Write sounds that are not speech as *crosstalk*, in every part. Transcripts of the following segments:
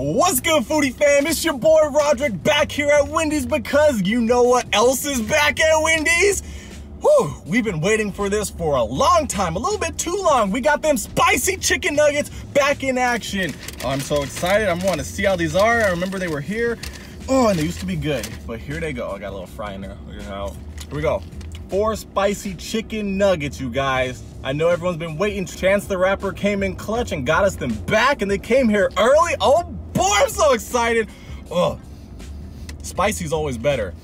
What's good, foodie fam? It's your boy Rodrick back here at Wendy's because you know what else is back at Wendy's? Whew, we've been waiting for this for a long time, a little bit too long. We got them spicy chicken nuggets back in action. Oh, I'm so excited. I want to see how these are. I remember they were here. Oh, and they used to be good, but here they go. I got a little fry in there. Look at how. Here we go. Four spicy chicken nuggets, you guys. I know everyone's been waiting. Chance the Rapper came in clutch and got us them back, and they came here early. Oh boy, I'm so excited. Oh, spicy's always better.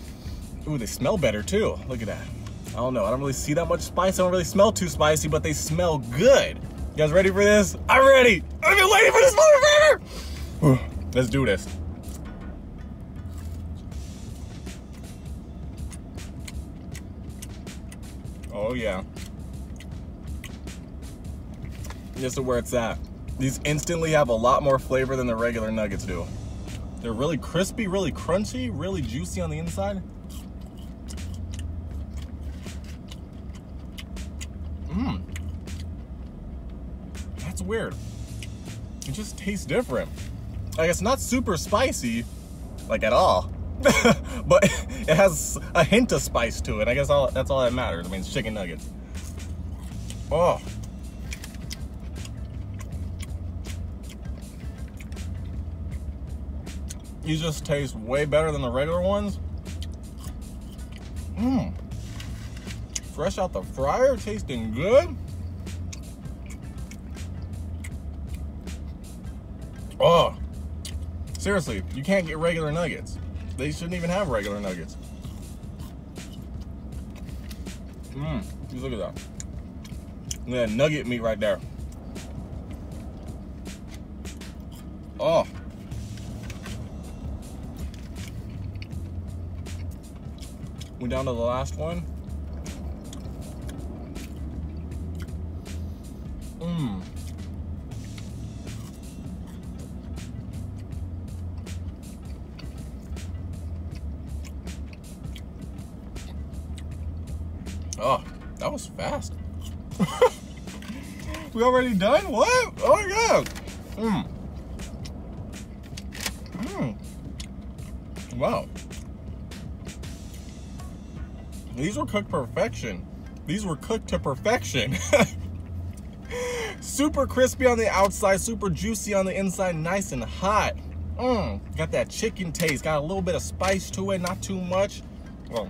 Ooh, they smell better too. Look at that. I don't know. I don't really see that much spice. I don't really smell too spicy, but they smell good. You guys ready for this? I'm ready. I've been waiting for this moment forever. Let's do this. Oh yeah. This is where it's at. These instantly have a lot more flavor than the regular nuggets do. They're really crispy, really crunchy, really juicy on the inside. Mmm. That's weird. It just tastes different. Like it's not super spicy, like at all. *laughs* but *laughs* it has a hint of spice to it. I guess all that's all that matters. I mean, it's chicken nuggets. Oh. These just taste way better than the regular ones. Mmm. Fresh out the fryer, tasting good. Oh. Seriously, you can't get regular nuggets. They shouldn't even have regular nuggets. Mmm, look at that. Look at that nugget meat right there. Oh. We're down to the last one. Mmm. Oh, that was fast. *laughs* we already done? What? Oh my god. Mmm. Mmm. Wow. These were cooked perfection. These were cooked to perfection. *laughs* super crispy on the outside, super juicy on the inside, nice and hot. Mmm, got that chicken taste, got a little bit of spice to it, not too much. Well,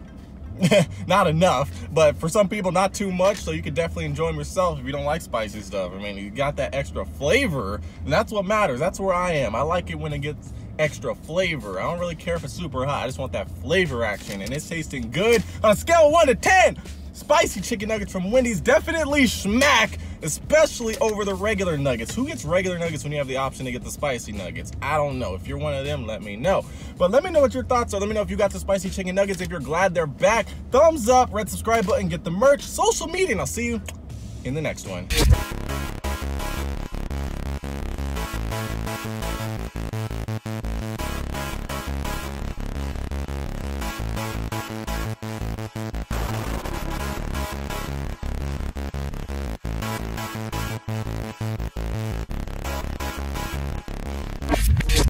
*laughs* not enough, but for some people, not too much, so you could definitely enjoy them yourself if you don't like spicy stuff. I mean, you got that extra flavor, and that's what matters. That's where I am. I like it when it gets extra flavor. I don't really care if it's super hot. I just want that flavor action, and it's tasting good. On a scale of 1 to 10, spicy chicken nuggets from Wendy's definitely smack, especially over the regular nuggets. Who gets regular nuggets when you have the option to get the spicy nuggets? I don't know. If you're one of them, let me know. But let me know what your thoughts are. Let me know if you got the spicy chicken nuggets, if you're glad they're back. Thumbs up, red subscribe button, get the merch, social media, and I'll see you in the next one.